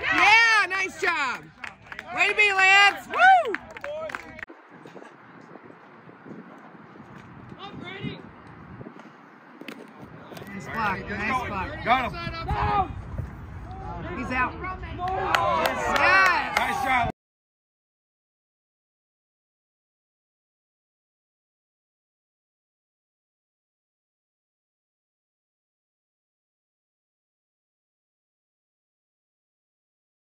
Yeah, nice job. Way to be, Lance. Woo! Nice block. Nice block. Got him. He's out.